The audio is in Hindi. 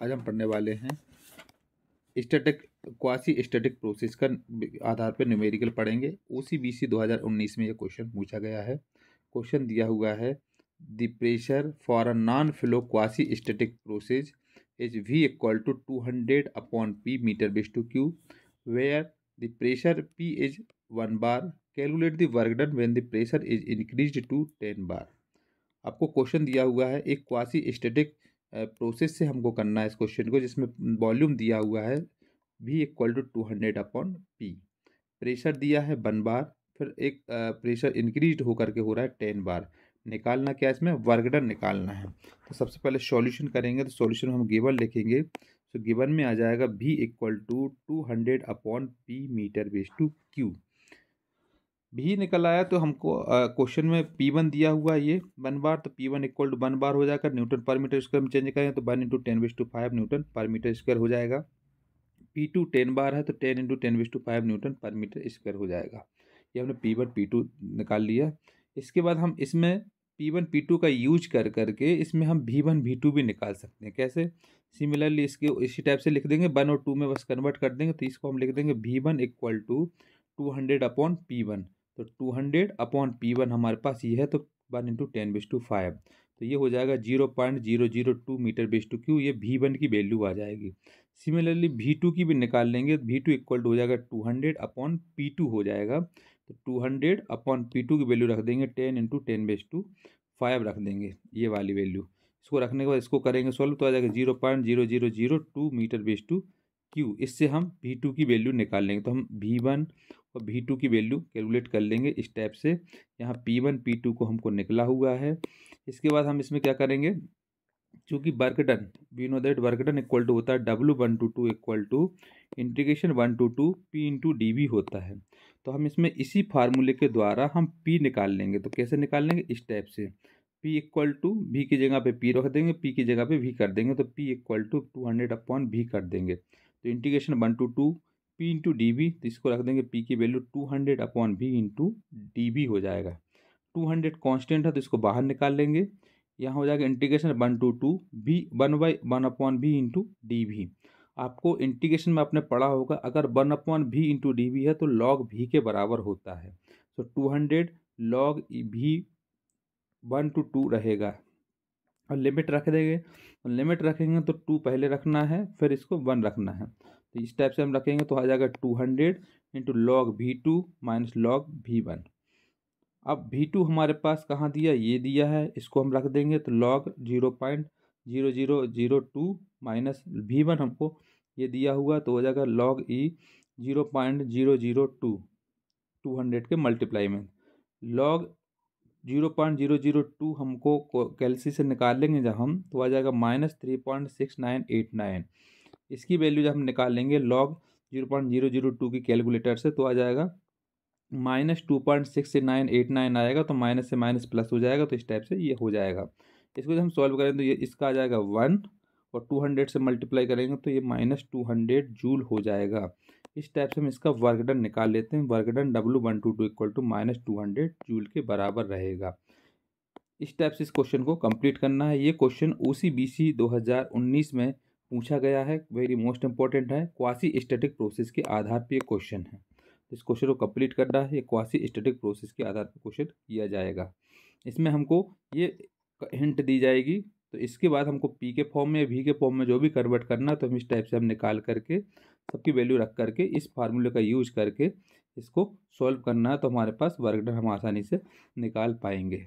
आज हम पढ़ने वाले हैं स्टैटिक क्वासी स्टैटिक प्रोसेस का आधार पर न्यूमेरिकल पढ़ेंगे। ओ सी बी सी दो हज़ार उन्नीस में यह क्वेश्चन पूछा गया है। क्वेश्चन दिया हुआ है the pressure for a non flow quasi static process is V equal to two hundred upon P metre base two Q where the pressure P is one bar calculate the work done when the pressure is increase to ten bar आपको क्वेश्चन दिया हुआ है, एक क्वासी स्टेटिक प्रोसेस से हमको करना है इस क्वेश्चन को, जिसमें वॉल्यूम दिया हुआ है V equal to two hundred upon P pressure दिया है वन बार फिर एक प्रेशर इंक्रीज होकर के हो रहा है टेन बार निकालना क्या है इसमें? वर्कडन निकालना है। तो सबसे पहले सॉल्यूशन करेंगे तो सॉल्यूशन हम गिवन लिखेंगे। तो गिवन में आ जाएगा V equal to two hundred upon P metre base two Q भी निकल आया तो हमको क्वेश्चन में पी वन दिया हुआ है ये वन बार तो P one equal to one bar हो जाएगा। न्यूटन पर मीटर स्क्वायर में चेंज करेंगे तो one into ten raise to five newton पर मीटर स्क्वायर हो जाएगा। पी टू टेन बार है तो ten into ten raise to five newton पर मीटर स्क्वायर हो जाएगा। ये हमने पी वन पी टू निकाल लिया। इसके बाद हम इसमें पी वन पी टू का यूज़ कर करके इसमें हम वी वन वी टू भी निकाल सकते हैं। कैसे? सिमिलरली इसके, इसी टाइप से लिख देंगे। वन और टू में बस कन्वर्ट कर देंगे तो इसको हम लिख देंगे V one equal to two hundred upon P one तो two hundred upon P one हमारे पास ये है तो one into ten base two five तो ये हो जाएगा zero point zero zero two metre base two Q ये वी वन की वैल्यू आ जाएगी। सिमिलरली वी टू की भी निकाल लेंगे वी टू इक्वल टू हो जाएगा two hundred upon P two हो जाएगा। तो two hundred upon P two की वैल्यू रख देंगे ten into ten base two five रख देंगे, ये वाली वैल्यू इसको रखने के बाद इसको करेंगे सॉल्व तो आ जाएगा zero point zero zero zero two metre base two Q इससे हम वी टू की वैल्यू निकाल लेंगे तो हम वी वन और वी टू की वैल्यू कैलकुलेट कर लेंगे इस टाइप से। यहाँ पी वन पी टू को हमको निकला हुआ है। इसके बाद हम इसमें क्या करेंगे? चूँकि work done we know that work done equal to होता है W one to two equal to integration one to two P into D V होता है। तो हम इसमें इसी फार्मूले के द्वारा हम पी निकाल लेंगे। तो कैसे निकाल लेंगे? इस टाइप से। पी इक्वल टू वी की जगह पे पी रख देंगे पी की जगह पे वी कर देंगे। तो P equal to two hundred upon V कर देंगे। तो integration one to two P into D V तो इसको रख देंगे पी की value two hundred upon V into D V हो जाएगा। टू हंड्रेड कॉन्स्टेंट है तो इसको बाहर निकाल लेंगे। यहाँ हो जाएगा integration one to two V one by one upon V into D V आपको इंटीग्रेशन में आपने पढ़ा होगा, अगर one upon V into D V है तो लॉग भी के बराबर होता है। तो two hundred log V one to two रहेगा। और लिमिट रख देंगे। और लिमिट रखेंगे तो टू पहले रखना है, फिर इसको वन रखना है। तो इस टाइप से हम रखेंगे तो आ जाएगा two hundred into log V two minus log V one. अब वी टू हमारे पास कहाँ दिया? ये दिया है, इसको हम रख देंगे तो log zero point zero zero zero two minus V one हमको ये दिया हुआ तो हो जाएगा log E zero point zero zero two two hundred के मल्टीप्लाई में। Log zero point zero zero two हमको कैलसी से निकाल लेंगे जब हम तो आ जाएगा minus three point six nine eight nine. इसकी वैल्यू जब हम निकाल लेंगे log zero point zero zero two की कैलकुलेटर से तो आ जाएगा minus two point six nine eight nine आएगा तो माइनस से माइनस प्लस हो जाएगा तो इस टाइप से ये हो जाएगा। इसको जब हम सॉल्व करें तो ये इसका आ जाएगा वन, और टू हंड्रेड से मल्टीप्लाई करेंगे तो ये माइनस टू हंड्रेड जूल हो जाएगा। इस टाइप से हम इसका वर्कडन निकाल लेते हैं। Work done W one to two equal to minus two hundred joule के बराबर रहेगा। इस टाइप से इस क्वेश्चन को कंप्लीट करना है। ये क्वेश्चन ओ सी बी सी दो हज़ार उन्नीस में पूछा गया है। वेरी मोस्ट इंपॉर्टेंट है। क्वासी स्टेटिक प्रोसेस के आधार पर ये क्वेश्चन है। इस क्वेश्चन को कंप्लीट करना है। ये क्वासी स्टेटिक प्रोसेस के आधार पर क्वेश्चन किया जाएगा। इसमें हमको ये हिंट दी जाएगी। तो इसके बाद हमको पी के फॉर्म में या वी के फॉर्म में जो भी कन्वर्ट करना तो हम इस टाइप से हम निकाल करके सबकी वैल्यू रख करके, इस फार्मूले का यूज़ करके इसको सॉल्व करना है तो हमारे पास वर्क डन हम आसानी से निकाल पाएँगे।